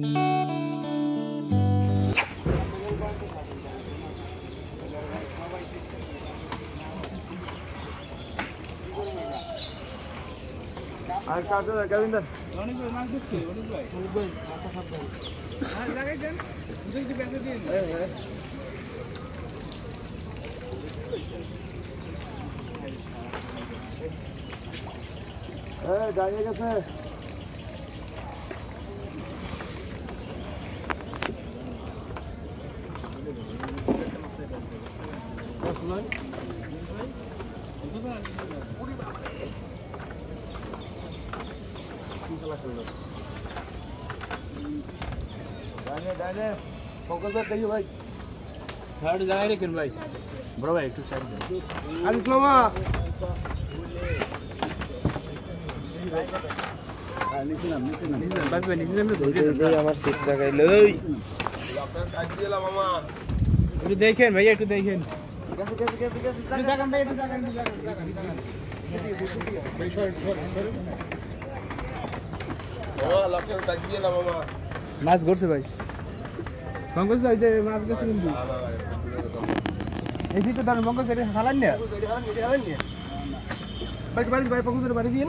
আর কাটে ভাই মাছ দেখছি অনেক ভাই অনেক ভাই হ্যাঁ হ্যাঁ গেছে দাঁড়িয়ে ভাই বড় ভাই একটু সাইড দেন আলিস মামা বাকি ভাই নিচে নামলে ধরে দেন আমার সিট জায়গায় লই একটু দেখেন ভাই একটু দেখেন মাছ ধরছে ভাই। পঙ্কজ যে মাছ গেছে কিন্তু। এই দিকে ধরেন পঙ্কজ এটা খালান না। ভাই বাড়ি ভাই দিন বাড়ি দেন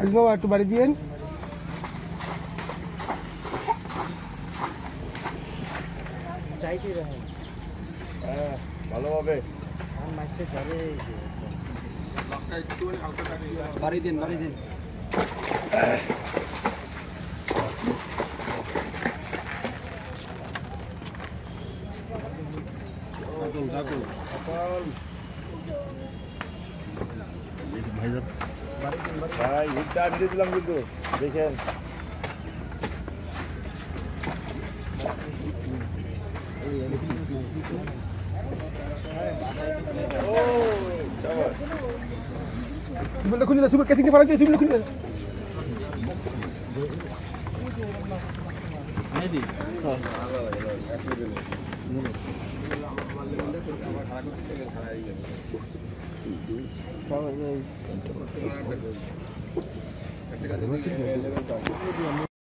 আলিস মামা একটু বাড়ি দিন ভালোভাবে বাড়ি দিন বাড়ি দিন ভাই হিটটা আমি দিয়ে দিলাম কিন্তু দেখেন সিমেন্টটা খুলে দাও সিমেন্ট কেসিং ফেলা দিয়ে estaba ahí.